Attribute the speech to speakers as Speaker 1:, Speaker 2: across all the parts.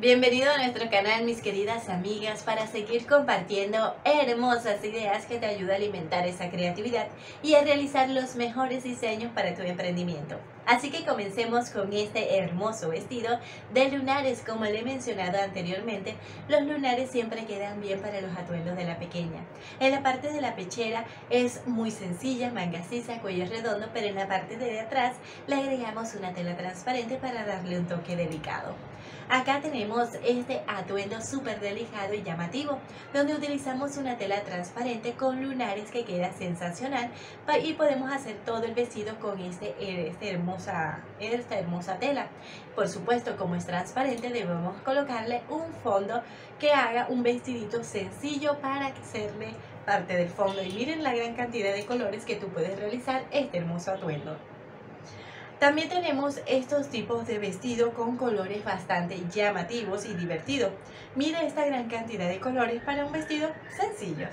Speaker 1: Bienvenido a nuestro canal mis queridas amigas para seguir compartiendo hermosas ideas que te ayudan a alimentar esa creatividad y a realizar los mejores diseños para tu emprendimiento. Así que comencemos con este hermoso vestido de lunares como le he mencionado anteriormente. Los lunares siempre quedan bien para los atuendos de la pequeña. En la parte de la pechera es muy sencilla, manga sisa, cuello redondo, pero en la parte de atrás le agregamos una tela transparente para darle un toque delicado. Acá tenemos este atuendo súper delicado y llamativo, donde utilizamos una tela transparente con lunares que queda sensacional y podemos hacer todo el vestido con este, este hermosa, esta hermosa tela. Por supuesto, como es transparente, debemos colocarle un fondo que haga un vestidito sencillo para hacerle parte del fondo. Y miren la gran cantidad de colores que tú puedes realizar este hermoso atuendo. También tenemos estos tipos de vestido con colores bastante llamativos y divertidos. Mira esta gran cantidad de colores para un vestido sencillo.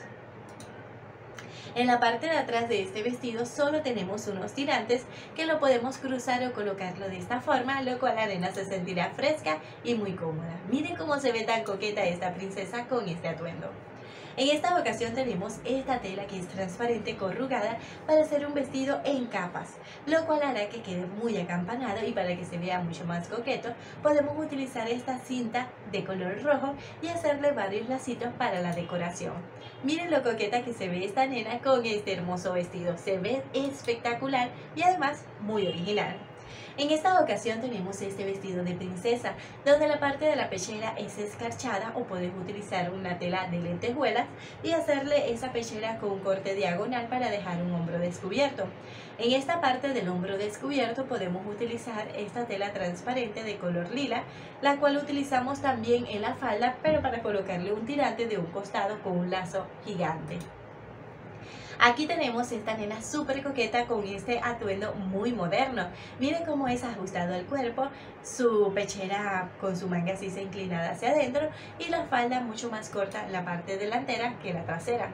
Speaker 1: En la parte de atrás de este vestido solo tenemos unos tirantes que lo podemos cruzar o colocarlo de esta forma, lo cual la arena se sentirá fresca y muy cómoda. Miren cómo se ve tan coqueta esta princesa con este atuendo. En esta ocasión tenemos esta tela que es transparente corrugada para hacer un vestido en capas, lo cual hará que quede muy acampanado y para que se vea mucho más coqueto podemos utilizar esta cinta de color rojo y hacerle varios lacitos para la decoración. Miren lo coqueta que se ve esta nena con este hermoso vestido, se ve espectacular y además muy original. En esta ocasión tenemos este vestido de princesa, donde la parte de la pechera es escarchada o puedes utilizar una tela de lentejuelas y hacerle esa pechera con un corte diagonal para dejar un hombro descubierto. En esta parte del hombro descubierto podemos utilizar esta tela transparente de color lila, la cual utilizamos también en la falda, pero para colocarle un tirante de un costado con un lazo gigante. Aquí tenemos esta nena súper coqueta con este atuendo muy moderno. Miren cómo es ajustado el cuerpo, su pechera con su manga así se inclinada hacia adentro y la falda mucho más corta en la parte delantera que la trasera.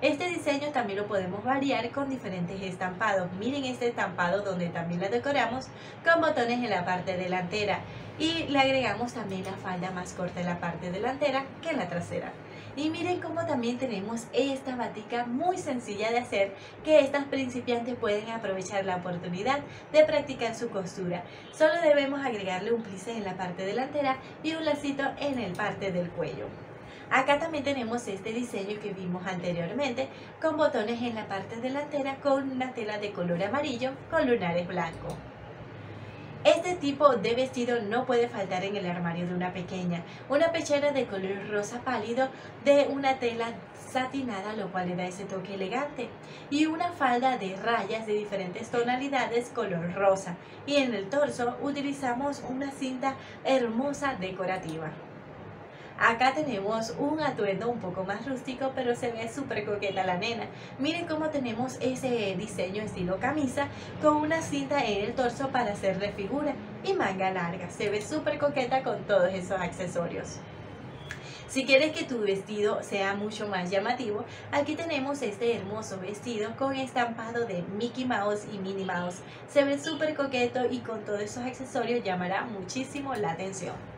Speaker 1: Este diseño también lo podemos variar con diferentes estampados. Miren este estampado donde también la decoramos con botones en la parte delantera y le agregamos también la falda más corta en la parte delantera que en la trasera. Y miren cómo también tenemos esta batica muy sencilla de hacer que estas principiantes pueden aprovechar la oportunidad de practicar su costura. Solo debemos agregarle un plice en la parte delantera y un lacito en el parte del cuello. Acá también tenemos este diseño que vimos anteriormente con botones en la parte delantera con una tela de color amarillo con lunares blancos. Este tipo de vestido no puede faltar en el armario de una pequeña. Una pechera de color rosa pálido de una tela satinada, lo cual le da ese toque elegante. Y una falda de rayas de diferentes tonalidades color rosa. Y en el torso utilizamos una cinta hermosa decorativa. Acá tenemos un atuendo un poco más rústico, pero se ve súper coqueta la nena. Miren cómo tenemos ese diseño estilo camisa con una cinta en el torso para hacerle figura y manga larga. Se ve súper coqueta con todos esos accesorios. Si quieres que tu vestido sea mucho más llamativo, aquí tenemos este hermoso vestido con estampado de Mickey Mouse y Minnie Mouse. Se ve súper coqueto y con todos esos accesorios llamará muchísimo la atención.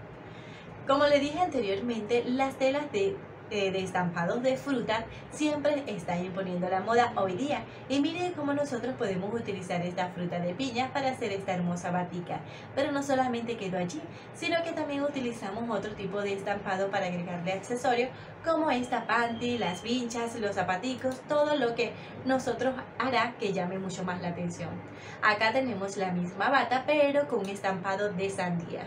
Speaker 1: Como le dije anteriormente, las telas de, eh, de estampados de fruta siempre están imponiendo la moda hoy día. Y miren cómo nosotros podemos utilizar esta fruta de piña para hacer esta hermosa batica. Pero no solamente quedó allí, sino que también utilizamos otro tipo de estampado para agregarle accesorios como esta panty, las vinchas, los zapaticos, todo lo que nosotros hará que llame mucho más la atención. Acá tenemos la misma bata pero con estampado de sandía.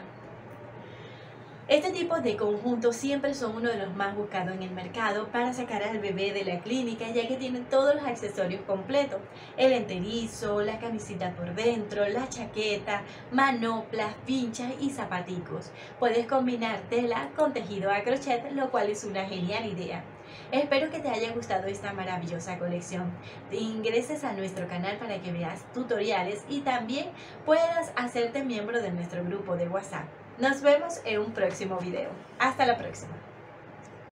Speaker 1: Este tipo de conjuntos siempre son uno de los más buscados en el mercado para sacar al bebé de la clínica ya que tienen todos los accesorios completos. El enterizo, la camisita por dentro, la chaqueta, manoplas, pinchas y zapaticos. Puedes combinar tela con tejido a crochet, lo cual es una genial idea. Espero que te haya gustado esta maravillosa colección. Te ingreses a nuestro canal para que veas tutoriales y también puedas hacerte miembro de nuestro grupo de WhatsApp. Nos vemos en un próximo video. Hasta la próxima.